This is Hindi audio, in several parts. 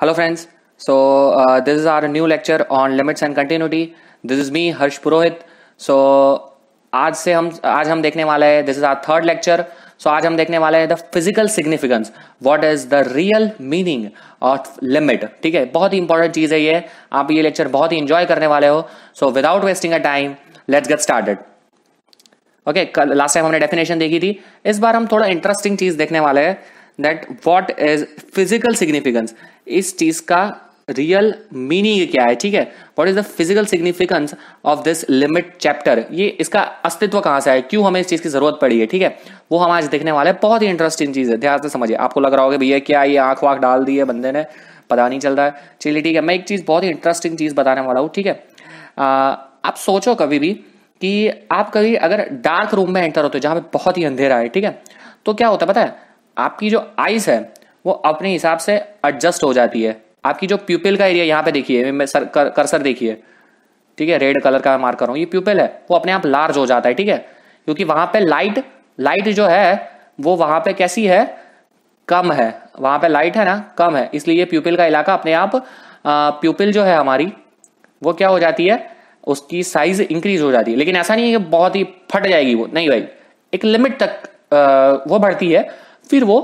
Hello friends, so uh, this is our new lecture on limits and continuity. This is me Harsh Purohit. So आज से हम आज हम देखने वाले हैं this is our third lecture so आज हम देखने वाले हैं the physical significance what is the real meaning of limit ठीक है? बहुत ही इंपॉर्टेंट चीज़ है ये. आप ये लेक्चर बहुत ही इंजॉय करने वाले हो. So without wasting a time let's get started okay last time हमने डेफिनेशन देखी थी. इस बार हम थोड़ा इंटरेस्टिंग चीज़ देखने वाले हैं. That what is physical significance इस चीज़ का रियल मीनिंग क्या है? ठीक है? What is the physical significance of this limit chapter ये इसका अस्तित्व कहाँ से है क्यों हमें इस चीज़ की ज़रूरत पड़ी है? ठीक है? वो हम आज देखने वाले हैं। बहुत ही इंटरेस्टिंग चीज़ है। ध्यान से समझिए। आपको लग रहा होगा भैया, क्या ये आँख वाख डाल दी है बंदे ने? पता नहीं चल रहा है। चलिए ठीक है, मैं एक चीज़ बहुत ही इंटरेस्टिंग चीज़ बताने वाला हूँ। ठीक है? आप सोचो कभी भी कि आप कभी अगर डार्क रूम में एंटर होते हो, जहाँ पे बहुत ही अंधेरा है, ठीक है? तो क्या होता है पता है? आपकी जो आइस है वो अपने हिसाब से एडजस्ट हो जाती है। आपकी जो प्यूपिल का एरिया यहाँ पे देखिए मैं सर कर, करसर देखिए। ठीक है रेड कलर का मार्क कर ये प्यूपिल है वो अपने आप लार्ज हो जाता है ठीक है? क्योंकि वहाँ पे लाइट लाइट जो है वो वहाँ पे कैसी है? कम है। वहाँ पे लाइट है ना कम है। इसलिए प्यूपिल का इलाका अपने आप प्यूपिल जो है हमारी वो क्या हो जाती है? उसकी साइज़ इंक्रीज हो जाती है। लेकिन ऐसा नहीं है कि बहुत ही फट जाएगी वो। नहीं भाई एक लिमिट तक आ, वो बढ़ती है। फिर वो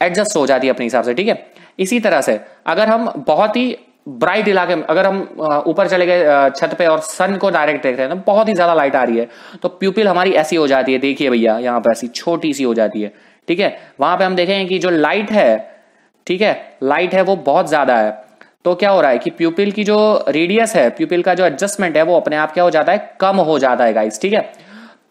एडजस्ट हो जाती है अपने हिसाब से, ठीक है? इसी तरह से, अगर हम बहुत ही ब्राइट इलाके में, अगर हम ऊपर चले गए छत पे और सन को डायरेक्ट देख रहे हैं तो बहुत ही ज़्यादा लाइट आ रही है। तो प्यूपिल हमारी ऐसी हो जाती है, देखिए भैया, यहाँ पर ऐसी छोटी सी हो जाती है, ठीक है? वहाँ पे हम देखेंगे कि जो लाइट है, ठीक है? लाइट है वो बहुत ज़्यादा है। तो क्या हो रहा है कि प्यूपिल की जो रेडियस है प्यूपिल का जो एडजस्टमेंट है, वो अपने आप क्या हो जाता है? कम हो जाता है गाइस ठीक है?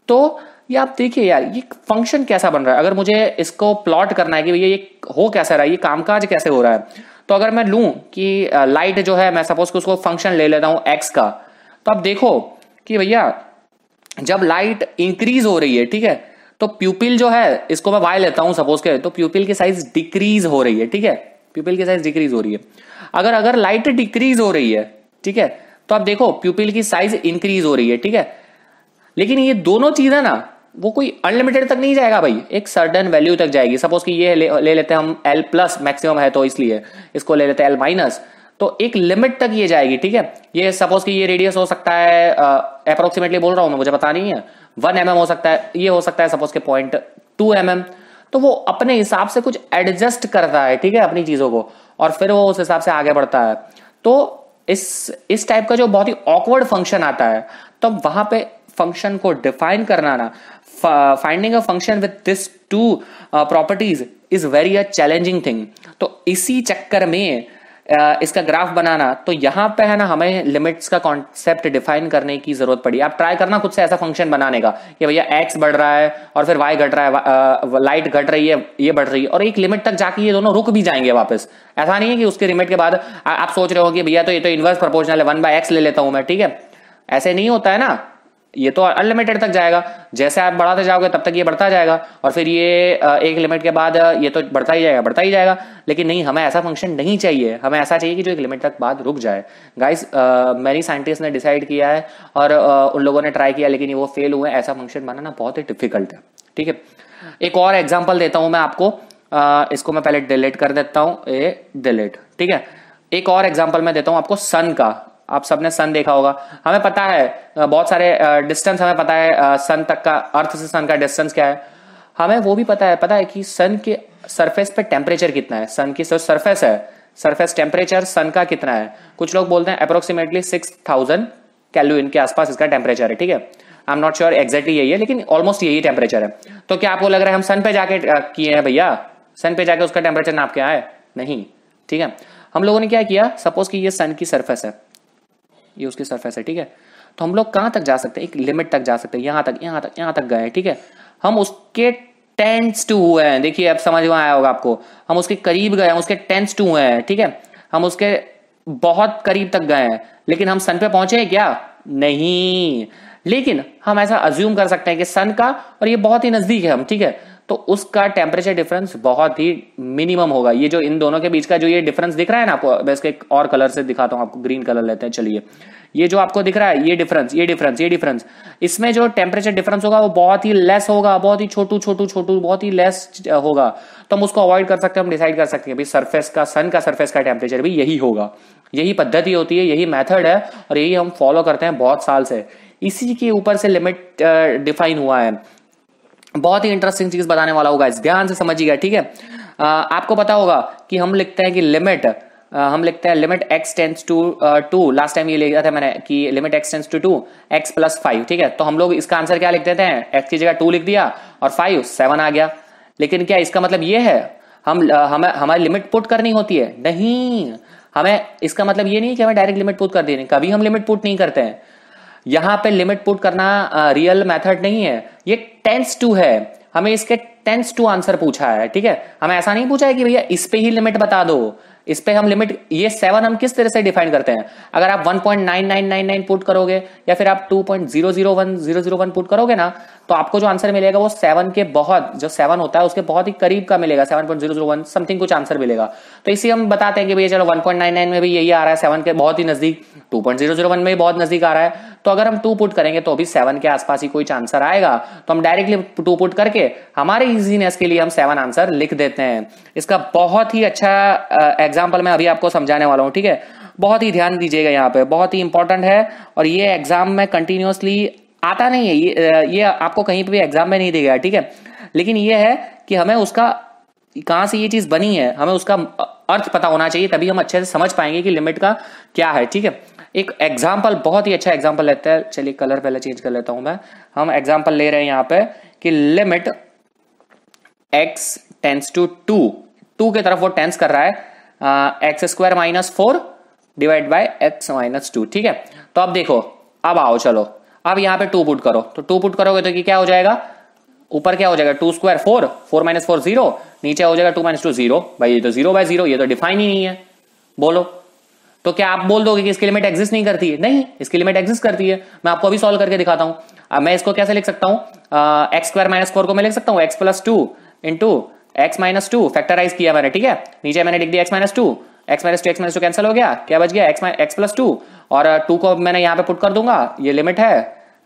तो ये आप देखिए यार, ये फ़ंक्शन कैसा बन रहा है? अगर मुझे इसको प्लॉट करना है कि भैया ये हो कैसा रहा है, ये कामकाज कैसे हो रहा है तो अगर मैं लू कि लाइट जो है, मैं सपोज़ उसको फ़ंक्शन ले लेता हूँ एक्स का तो आप देखो कि भैया जब लाइट इंक्रीज हो रही है, ठीक है तो प्यूपिल जो है, इसको मैं वाई लेता हूँ सपोज़ के तो प्यूपिल की साइज़ डिक्रीज हो रही है, ठीक है प्यूपिल की साइज़ डिक्रीज हो रही है। अगर अगर लाइट डिक्रीज हो रही है, ठीक है तो आप देखो प्यूपिल की साइज़ इंक्रीज हो रही है, ठीक है, लेकिन ये दोनों चीज़ें ना वो कोई अनलिमिटेड तक नहीं जाएगा भाई। एक सर्टन वैल्यू तक जाएगी। सपोज़ कि ये ले, ले लेते हैं हम एल प्लस मैक्सिमम है तो इसलिए इसको ले लेते हैं एल माइनस तो एक लिमिट तक ये जाएगी ठीक है? ये सपोज़ कि ये रेडियस हो सकता है अप्रोक्सीमेटली बोल रहा हूँ मैं मुझे पता नहीं है। वन एम mm हो सकता है ये हो सकता है सपोज़ के पॉइंट टू एम एम तो वो अपने हिसाब से कुछ एडजस्ट करता है ठीक है अपनी चीज़ों को। और फिर वो उस हिसाब से आगे बढ़ता है। तो इस इस टाइप का जो बहुत ही ऑकवर्ड फ़ंक्शन आता है तो वहाँ पे फ़ंक्शन को डिफाइन करना ना finding a function with this two properties is very a challenging thing तो इसी चक्कर में uh, इसका ग्राफ बनाना तो यहाँ पे है ना हमें लिमिट्स का कॉन्सेप्ट डिफाइन करने की ज़रूरत पड़ी। आप ट्राई करना खुद से ऐसा फ़ंक्शन बनाने का कि भैया एक्स बढ़ रहा है और फिर वाई घट रहा है लाइट uh, घट रही है ये बढ़ रही है और एक लिमिट तक जाके ये दोनों रुक भी जाएँगे वापस। ऐसा नहीं है कि उसके लिमिट के बाद आप सोच रहे हो कि भैया तो ये तो इनवर्स प्रोपोर्शनल है वन बाय एक्स ले लेता हूँ मैं ठीक है? ऐसे नहीं होता है ना। ये तो अनलिमिटेड तक जाएगा। जैसे आप बढ़ाते जाओगे तब तक ये बढ़ता जाएगा और फिर ये एक लिमिट के बाद ये तो बढ़ता ही जाएगा बढ़ता ही जाएगा। लेकिन नहीं हमें ऐसा फ़ंक्शन नहीं चाहिए। हमें ऐसा चाहिए कि जो एक लिमिट तक बाद रुक जाए। गाइस मेरी साइंटिस्ट ने डिसाइड किया है और आ, उन लोगों ने ट्राई किया लेकिन वो फेल हुए ऐसा फ़ंक्शन बनाना बहुत ही डिफ़िकल्ट है। ठीक है? एक और एग्ज़ाम्पल देता हूँ मैं आपको। आ, इसको मैं पहले डिलीट कर देता हूँ। ए डिलीट ठीक है? एक और एग्ज़ाम्पल मैं देता हूँ आपको सन का। आप सबने सन देखा होगा। हमें पता है बहुत सारे डिस्टेंस हमें पता है सन तक का अर्थ से सन का डिस्टेंस क्या है। हमें वो भी पता है पता है कि सन के सरफेस पे टेम्परेचर कितना है। सन की सरफेस है सरफेस टेम्परेचर सन का कितना है? कुछ लोग बोलते हैं अप्रोक्सीमेटली सिक्स थाउज़ेंड कैलुइन के आसपास इसका टेम्परेचर है, ठीक है? I am not sure exactly यही है, लेकिन ऑलमोस्ट यही टेम्परेचर है। तो क्या आपको लग रहा है हम सन पे जाके किए हैं भैया? सन पे जाके उसका टेम्परेचर नाप के आए? नहीं, ठीक है? हम लोगों ने क्या किया? सपोज़ कि ये सन की सरफेस है। ये उसकी सरफेस है, ठीक है? तो हम लोग कहाँ तक जा सकते हैं? एक लिमिट तक जा सकते हैं। यहाँ तक यहाँ तक यहाँ तक गए ठीक है? हम उसके टेंस टू हुए हैं। देखिए, अब समझ में आया होगा आपको। हम उसके करीब गए हम उसके टेंस टू हुए हैं, ठीक है? हम उसके बहुत करीब तक गए हैं। लेकिन हम सन पे पहुँचे हैं क्या? नहीं। लेकिन हम ऐसा अज्यूम कर सकते हैं कि सन का, और ये बहुत ही नज़दीक है हम, ठीक है? तो उसका टेम्परेचर डिफरेंस बहुत ही मिनिमम होगा। ये जो इन दोनों के बीच का जो ये डिफरेंस दिख रहा है ना आपको मैं इसके एक और कलर से दिखाता हूँ, आपको ग्रीन कलर लेते हैं, चलिए। ये जो आपको दिख रहा है, ये डिफरेंस ये डिफरेंस ये डिफरेंस इसमें जो टेम्परेचर डिफरेंस होगा, वो बहुत ही लेस होगा, बहुत ही छोटू छोटू छोटू, बहुत ही लेस होगा। तो हम उसको अवॉइड कर सकते हैं, हम डिसाइड कर सकते हैं, भाई सरफेस का सन का सरफेस का टेम्परेचर भी यही होगा। यही पद्धति होती है, यही मेथड है, और यही हम फॉलो करते हैं बहुत साल से। इसी के ऊपर से लिमिट डिफाइन हुआ है। बहुत ही इंटरेस्टिंग चीज़ बताने वाला होगा, इस ध्यान से समझिएगा ठीक है? आपको पता होगा कि हम लिखते हैं कि लिमिट हम लिखते हैं limit x tends to two last time ये लिखा था मैंने कि limit x tends to two x plus five ठीक है? तो हम लोग इसका आंसर क्या लिख देते हैं एक्स की जगह टू लिख दिया और फाइव सेवन आ गया। लेकिन क्या इसका मतलब ये है? हम हमें हमारी लिमिट पुट करनी होती है? नहीं। हमें इसका मतलब ये नहीं कि हमें डायरेक्ट लिमिट पुट कर देनी कभी हम लिमिट पुट नहीं करते हैं। यहाँ पे लिमिट पुट करना रियल मेथड नहीं है। ये टेंस टू है। हमें इसके टेंस टू आंसर पूछा है, ठीक है? हमें ऐसा नहीं पूछा है कि भैया इस पे ही लिमिट बता दो। इस पे हम लिमिट ये सेवन हम किस तरह से डिफाइन करते हैं? अगर आप 1.9999 पुट करोगे, या फिर आप 2.001001 पुट करोगे ना तो आपको जो आंसर मिलेगा वो सेवन के बहुत, जो सेवन होता है, उसके बहुत ही करीब का मिलेगा seven point zero zero one something कुछ आंसर मिलेगा। तो इसी हम बताते हैं कि भैया चलो वन पॉइंट नाइन नाइन में भी यही आ रहा है सेवन के बहुत ही नज़दीक two point zero zero one में भी बहुत नज़दीक आ रहा है। तो अगर हम टू पुट करेंगे तो अभी सेवन के आसपास ही कोई आंसर आएगा। तो हम डायरेक्टली टू पुट करके हमारे इजीनेस के लिए हम सेवन आंसर लिख देते हैं। इसका बहुत ही अच्छा एग्ज़ाम्पल मैं अभी आपको समझाने वाला हूँ, ठीक है? बहुत ही ध्यान दीजिएगा यहाँ पे, बहुत ही इंपॉर्टेंट है। और ये एग्ज़ाम में कंटिन्यूसली आता नहीं है, ये ये आपको कहीं पे भी एग्ज़ाम में नहीं देगा ठीक है? लेकिन ये है कि हमें उसका, कहाँ से ये चीज़ बनी है, हमें उसका अर्थ पता होना चाहिए, तभी हम अच्छे से समझ पाएँगे कि लिमिट का क्या है, ठीक है? एक एग्ज़ाम्पल बहुत ही अच्छा एग्ज़ाम्पल लेते हैं। चलिए कलर पहले चेंज कर लेता हूँ मैं। हम एग्ज़ाम्पल ले रहे हैं यहाँ पे कि limit x tends to two two की तरफ़ वो टेंस कर रहा है x square minus four divide by x minus two ठीक है? तो अब देखो, अब आओ, चलो। अब यहाँ पे टू पुट करो। तो टू पुट करोगे तो क्या हो जाएगा? ऊपर क्या हो जाएगा? Two square four four minus four zero नीचे हो जाएगा टू माइनस टू ज़ीरो भाई, ये तो ज़ीरो बाय ज़ीरो ये तो डिफाइन ही नहीं है। बोलो। तो क्या आप बोल दोगे कि इसकी लिमिट एग्जिस्ट नहीं करती है? नहीं, इसकी लिमिट एग्जिस्ट करती है। मैं आपको अभी सॉल्व करके दिखाता हूँ। मैं इसको कैसे लिख सकता हूँ? एक्स स्क्वायर माइनस फोर को मैं लिख सकता हूँ? X plus two into x minus two factorize किया मैंने, ठीक है? नीचे मैंने लिख दिया x minus two x minus two x minus two cancel हो गया। क्या बच गया? एक्स एक्स प्लस टू और टू को मैंने यहाँ पे पुट कर दूँगा। ये लिमिट है।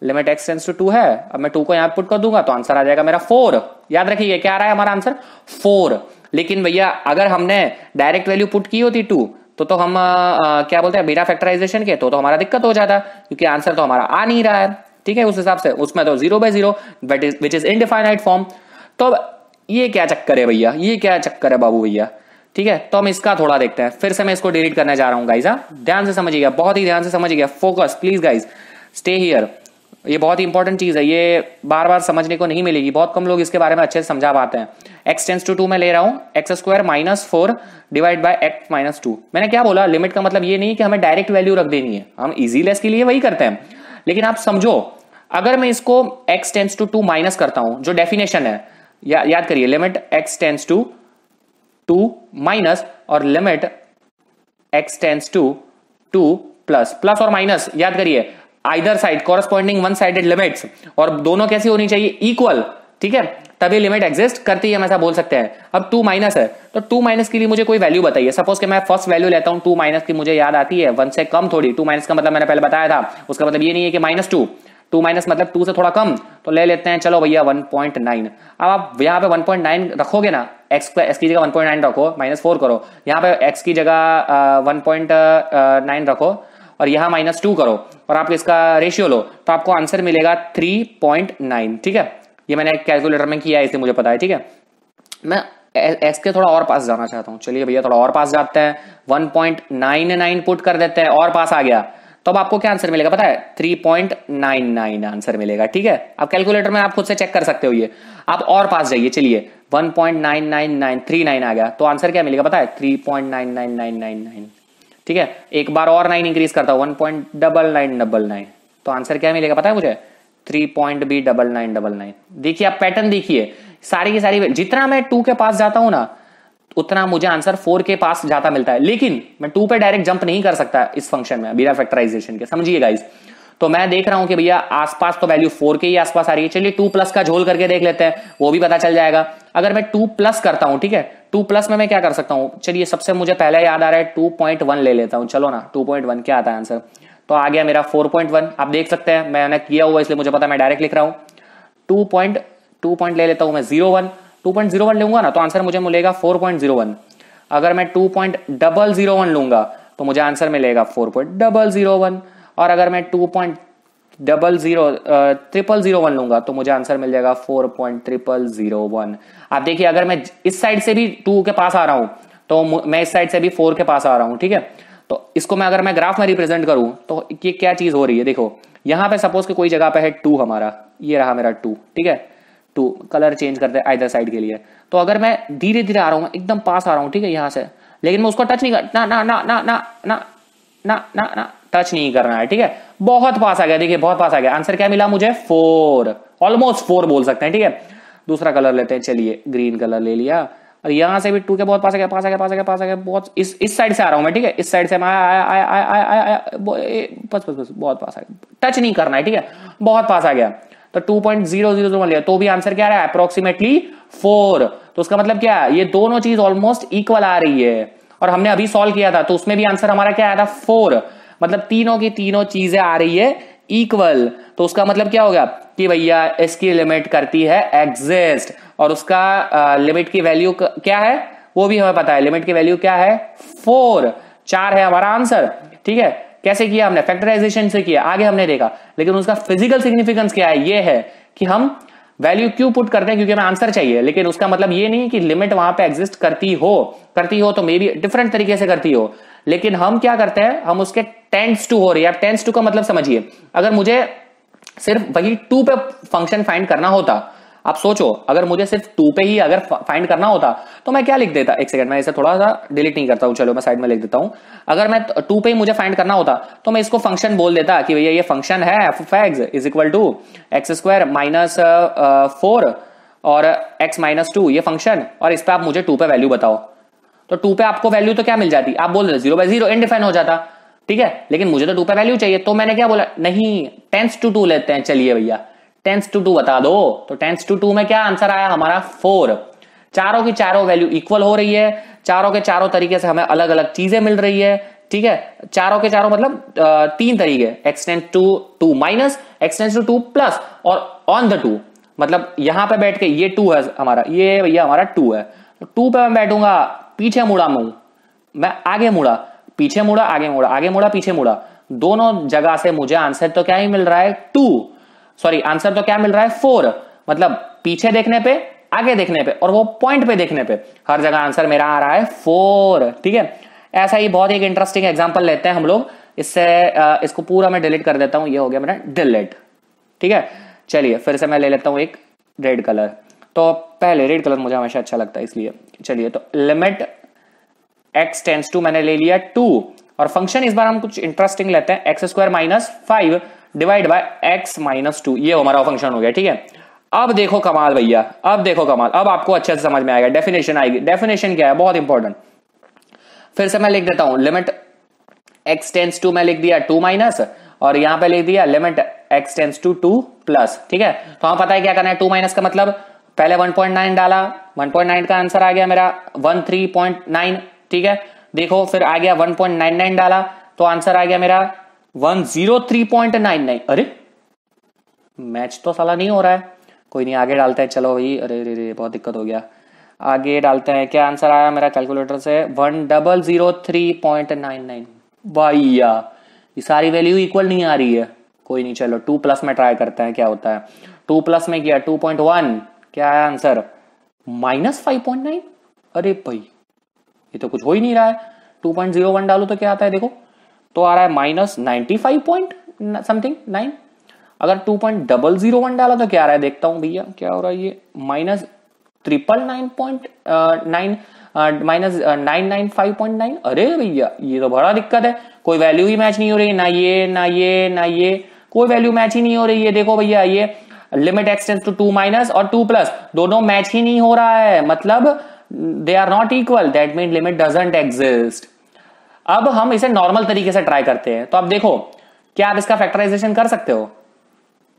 Limit x tends to two है। अब मैं टू को यहाँ पुट कर दूँगा तो आंसर आ जाएगा मेरा फोर याद रखिए, क्या आ रहा है हमारा आंसर फोर लेकिन भैया, अगर हमने डायरेक्ट वैल्यू पुट की होती टू तो तो हम आ, क्या बोलते हैं बिना फैक्टराइजेशन के तो तो हमारा दिक्कत हो जाता क्योंकि आंसर तो हमारा आ नहीं रहा है। ठीक है उस हिसाब से उसमें तो zero by zero which is indefinite form तो ये क्या चक्कर है भैया? ये क्या चक्कर है बाबू भैया? ठीक है तो हम इसका थोड़ा देखते हैं। फिर से मैं इसको डिलीट करने जा रहा हूँ गाइज़ ध्यान से समझिएगा बहुत ही ध्यान से समझिएगा। Focus please guys stay here ये बहुत ही इंपॉर्टेंट चीज़ है। ये बार बार समझने को नहीं मिलेगी। बहुत कम लोग इसके बारे में अच्छे से समझा पाते हैं। एक्स टेंस टू टू मैं ले रहा हूँ। X square minus four divide by x minus two मैंने क्या बोला? लिमिट का मतलब ये नहीं कि हमें डायरेक्ट वैल्यू रख देनी है। हम इजी लेस के लिए वही करते हैं। लेकिन आप समझो अगर मैं इसको x tends to two minus करता हूँ जो डेफिनेशन है या, याद करिए limit x tends to two minus और limit x tends to two plus plus और माइनस याद करिए either side corresponding one sided limits और दोनों कैसी होनी चाहिए? इक्वल ठीक है? तभी लिमिट एग्जिस्ट करती है, हम ऐसा बोल सकते हैं। अब टू माइनस है। तो टू माइनस के लिए मुझे कोई वैल्यू बताइए। सपोज़ कि मैं फ़र्स्ट वैल्यू लेता हूँ टू माइनस की मुझे याद आती है। वन से कम थोड़ी। टू माइनस का मतलब मैंने पहले बताया था। उसका मतलब ये नहीं है कि माइनस टू टू माइनस मतलब टू से थोड़ा कम। तो ले लेते हैं। चलो भैया वन पॉइंट नाइन अब आप यहाँ पे वन पॉइंट नाइन रखोगे ना एक्स एक्स की जगह वन पॉइंट नाइन रखो। माइनस फोर करो। यहाँ पे एक्स की जगह वन पॉइंट नाइन रखो। और यहाँ माइनस टू करो और आप इसका रेशियो लो तो आपको आंसर मिलेगा थ्री पॉइंट नाइन ठीक है? ये मैंने कैलकुलेटर में किया है मुझे पता है, ठीक है? मैं एस के थोड़ा और पास जाना चाहता हूँ। चलिए भैया, थोड़ा और पास जाते हैं। One point nine nine put कर देते हैं, और पास आ गया। तो अब आपको क्या आंसर मिलेगा, पता है? 3.99 आंसर मिलेगा, ठीक है? अब कैलकुलेटर में आप खुद से चेक कर सकते हो ये। आप और पास जाइए, चलिए। 1.99939 आ गया। तो आंसर क्या मिलेगा, पता है? 3.99999 ठीक है? एक बार और नाइन इंक्रीज करता हूँ one point double nine double nine तो आंसर क्या मिलेगा पता है मुझे? Three point B double nine double nine देखिए, आप पैटर्न देखिए। सारी की सारी जितना मैं टू के पास जाता हूँ ना, उतना मुझे आंसर फोर के पास जाता मिलता है। लेकिन मैं टू पे डायरेक्ट जंप नहीं कर सकता इस फ़ंक्शन में, बिना फैक्टराइजेशन के। समझिए गाइस तो मैं देख रहा हूँ कि भैया, आसपास तो वैल्यू फोर के ही आसपास आ रही है। चलिए टू प्लस का झोल करके देख लेते हैं, वो भी पता चल जाएगा। अगर मैं टू प्लस करता हूँ, ठीक है टू प्लस में मैं क्या कर सकता हूँ? चलिए, सबसे मुझे पहले याद आ रहा है, टू पॉइंट वन ले लेता हूँ। चलो ना, टू पॉइंट वन क्या आता है आंसर? तो आ गया मेरा फोर पॉइंट वन। आप देख सकते हैं, मैंने किया हुआ, इसलिए मुझे पता मैं डायरेक्ट लिख रहा हूँ। टू पॉइंट टू पॉइंट ले लेता हूँ मैं zero one. Two point zero one लूँगा ना तो आंसर मुझे मिलेगा फोर पॉइंट ज़ीरो वन। अगर मैं two point double zero one लूँगा तो मुझे आंसर मिलेगा four point double zero one. और अगर मैं two point double zero triple zero one लूँगा तो मुझे आंसर मिल जाएगा four point triple zero one आप देखिए, अगर मैं इस साइड से भी टू के पास आ रहा हूँ तो मैं इस साइड से भी फोर के पास आ रहा हूँ, ठीक है? तो इसको मैं अगर मैं ग्राफ में रिप्रेजेंट करूँ तो ये क्या चीज़ हो रही है? देखो, यहाँ पे सपोज़ कि कोई जगह पे है टू हमारा, ये रहा मेरा टू ठीक है? टू कलर चेंज करते आइदर साइड के लिए। तो अगर मैं धीरे धीरे आ रहा हूँ, एकदम पास आ रहा हूँ, ठीक है, यहाँ से, लेकिन मैं उसको टच नहीं कर ना ना ना ना ना ना ना ना टच नहीं करना है, ठीक है? बहुत पास आ गया, देखिए, बहुत पास आ गया। आंसर क्या मिला मुझे? फोर ऑलमोस्ट फोर बोल सकते हैं, ठीक है? दूसरा कलर लेते हैं, चलिए ग्रीन कलर ले लिया। और यहाँ से भी टू के बहुत पास आ गया, पास आ गया, पास आ गया, पास आ गया, बहुत इस इस साइड से आ रहा हूँ मैं, ठीक है? इस साइड से मैं आया आया आया आया आया बस बस बस, बहुत पास आ गया। टच नहीं करना है, ठीक है? बहुत पास आ गया। तो two point zero zero zero लिया। तो भी आंसर क्या रहा है? अप्रोक्सीमेटली फोर तो उसका मतलब क्या है? ये दोनों चीज़ ऑलमोस्ट इक्वल आ रही है। और हमने अभी सॉल्व किया था तो उसमें भी आंसर हमारा क्या आया था? फोर मतलब तीनों की तीनों चीज़ें आ रही है इक्वल तो उसका मतलब क्या होगा कि भैया इसकी लिमिट करती है एग्जिस्ट और उसका लिमिट की वैल्यू क्या है? वो भी हमें पता है। लिमिट की वैल्यू क्या है? फोर चार है हमारा आंसर ठीक है? कैसे किया हमने? फैक्टराइजेशन से किया। आगे हमने देखा। लेकिन उसका फ़िज़िकल सिग्निफिकेंस क्या है? ये है कि हम वैल्यू क्यों पुट करते हैं? क्योंकि हमें आंसर चाहिए। लेकिन उसका मतलब ये नहीं कि लिमिट वहाँ पे एग्जिस्ट करती हो। करती हो तो मे बी डिफरेंट तरीके से करती हो। लेकिन हम क्या करते हैं? हम उसके टेंस टू हो रही है। टेंस टू का मतलब समझिए। अगर मुझे सिर्फ़ वही टू पे फ़ंक्शन फाइंड करना होता, आप सोचो, अगर मुझे सिर्फ़ टू पे ही अगर फाइंड करना होता तो मैं क्या लिख देता? एक सेकंड मैं इसे थोड़ा सा डिलीट नहीं करता हूँ, चलो मैं साइड में लिख देता हूँ। अगर मैं टू पे ही मुझे फाइंड करना होता तो मैं इसको फ़ंक्शन बोल देता कि भैया ये फ़ंक्शन है f x is equal to x square minus four और एक्स माइनस टू ये फ़ंक्शन और इस पर आप मुझे टू पे वैल्यू बताओ। तो टू पे आपको वैल्यू तो क्या मिल जाती? आप बोल रहे ज़ीरो बाय ज़ीरो इनडिफाइन हो जाता। ठीक है? लेकिन मुझे तो टू पे वैल्यू चाहिए। तो मैंने क्या बोला? नहीं टेंस टू टू लेते हैं। चलिए भैया। टेंस टू टू बता दो। तो टेंस टू टू में क्या आंसर आया? हमारा फोर चारों की चारों वैल्यू इक्वल हो रही है। चारों के चारों तरीके से हमें अलग अलग चीज़ें मिल रही है। ठीक है? चारों के चारों मतलब तीन तरीके। X tends to two minus x tends to two plus और ऑन द टू मतलब यहाँ पे बैठ के ये टू है हमारा। ये भैया हमारा टू है। तो टू पे मैं बैठूँगा। पीछे मुड़ा मुँह। मैं आगे मुड़ा। पीछे मुड़ा, आगे मुड़ा आगे मुड़ा, पीछे मुड़ा। दोनों जगह से मुझे आंसर तो क्या ही मिल रहा है? टू। सॉरी आंसर तो क्या मिल रहा है? फोर। मतलब पीछे देखने पे, आगे देखने पे, और वो पॉइंट पे देखने पे। हर जगह आंसर मेरा आ रहा है फोर। ठीक है? ऐसा ही बहुत एक इंटरेस्टिंग एग्जांपल लेते हैं हम लोग। इससे इसको पूरा मैं डिलीट कर देता हूँ। ये हो गया मेरा डिलीट ठीक है? चलिए, फिर से मैं ले लेता हूँ एक रेड कलर तो पहले रेड कलर मुझे हमेशा अच्छा लगता है, इसलिए। चलिए तो लिमिट एक्स टेंस टू मैंने ले लिया टू और फ़ंक्शन इस बार हम कुछ इंटरेस्टिंग लेते हैं. X square minus five divide by x minus two ये हमारा फ़ंक्शन हो गया, ठीक है? अब देखो कमाल भैया, अब देखो कमाल. अब आपको अच्छे से समझ में आएगा. डेफिनेशन आएगी. डेफिनेशन क्या है? बहुत इंपॉर्टेंट फिर से मैं लिख देता हूँ. लिमिट एक्स टेंस टू मैं लिख दिया टू माइनस और यहाँ पे लिख दिया limit x tends to two plus ठीक है? तो हमें पता है क्या करना है? टू माइनस का मतलब पहले 1.9 डाला. 1.9 का आंसर आ गया मेरा. 13.9 ठीक है? देखो, फिर आ गया 1.99 डाला तो आंसर आ गया मेरा 103.99 अरे मैच तो साला नहीं हो रहा है। कोई नहीं, आगे डालते हैं। चलो भाई, अरे अरे अरे, बहुत दिक्कत हो गया। आगे डालते हैं। क्या आंसर आया मेरा कैलकुलेटर से? One double zero three point nine nine भैया, ये सारी वैल्यू इक्वल नहीं आ रही है। कोई नहीं, चलो टू प्लस में ट्राई करते हैं, क्या होता है। टू प्लस में किया टू पॉइंट वन क्या आया answer minus five point nine अरे भाई ये तो कुछ हो ही नहीं रहा है। टू पॉइंट ज़ीरो वन डालो तो क्या आता है देखो। तो आ रहा है minus ninety five point something nine अगर two point double zero one डाला तो क्या आ रहा है देखता हूँ भैया, क्या हो रहा है ये? Minus triple nine point nine minus nine nine five point nine अरे भैया, ये तो बड़ा दिक्कत है। कोई वैल्यू ही मैच नहीं हो रही, ना ये ना ये ना ये। कोई वैल्यू मैच ही नहीं हो रही है, देखो भैया, ये। Limit x tends to two minus और टू प्लस दोनों मैच ही नहीं हो रहा है। मतलब they are not equal that mean limit doesn't exist अब हम इसे नॉर्मल तरीके से ट्राई करते हैं। तो अब देखो, क्या आप इसका फैक्टराइजेशन कर सकते हो?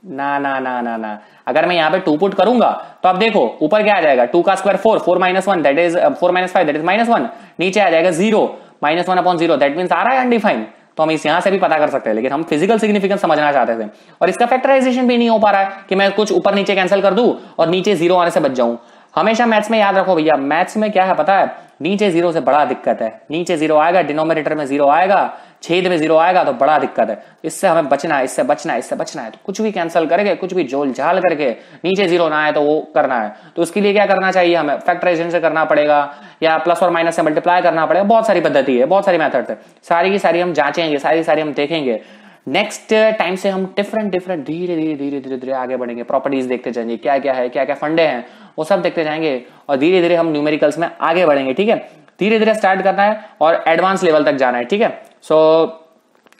ना ना ना ना ना। अगर मैं यहाँ पे टू पुट करूँगा तो आप देखो, ऊपर क्या आ जाएगा? टू का square four four minus one that is four minus five that is minus one नीचे आ जाएगा zero minus one upon zero that mean आ रहा है अनडिफाइंड तो हम इस यहाँ से भी पता कर सकते हैं, लेकिन हम फ़िज़िकल सिग्निफिकेंस समझना चाहते थे। और इसका फैक्टराइजेशन भी नहीं हो पा रहा है कि मैं कुछ ऊपर नीचे कैंसिल कर दूँ और नीचे ज़ीरो आने से बच जाऊँ। हमेशा मैथ्स में याद रखो भैया, मैथ्स में क्या है पता है? नीचे ज़ीरो से बड़ा दिक्कत है। नीचे ज़ीरो आएगा, डिनोमिनेटर में ज़ीरो आएगा, छेद में ज़ीरो आएगा तो बड़ा दिक्कत है। इससे हमें बचना है, इससे बचना है, इससे बचना है। तो कुछ भी कैंसिल करके कुछ भी जोल झाल करके नीचे ज़ीरो ना आए तो वो करना है। तो उसके लिए क्या करना चाहिए हमें? फैक्टराइजेशन से करना पड़ेगा, या प्लस और माइनस से मल्टीप्लाई करना पड़ेगा। बहुत सारी पद्धति है, बहुत सारी मेथड है। सारी की सारी हम जांचेंगे, सारी सारी हम देखेंगे। नेक्स्ट टाइम से हम डिफरेंट डिफरेंट धीरे धीरे धीरे धीरे धीरे आगे बढ़ेंगे। प्रॉपर्टीज़ देखते जाएँगे क्या क्या है क्या क्या फंडे हैं। वो सब देखते जाएँगे और धीरे धीरे हम न्यूमेरिकल्स में आगे बढ़ेंगे ठीक है? धीरे धीरे स्टार्ट करना है और एडवांस लेवल तक जाना है ठीक है? सो so,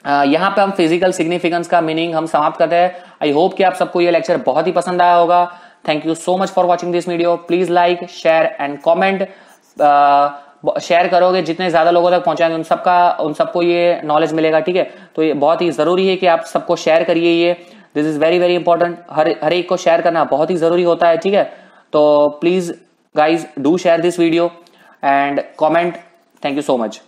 यहाँ पे हम फ़िज़िकल सिग्निफिकेंस का मीनिंग हम समाप्त करते हैं। आई होप कि आप सबको ये लेक्चर बहुत ही पसंद आया होगा। Thank you so much for watching this video please like share and comment share करोगे जितने ज़्यादा लोगों तक पहुंचाएँगे उन सबका उन सबको ये नॉलेज मिलेगा ठीक है? तो ये बहुत ही ज़रूरी है कि आप सबको शेयर करिए ये। This is very very important हर हर एक को शेयर करना बहुत ही ज़रूरी होता है ठीक है? so please guys do share this video and comment. Thank you so much.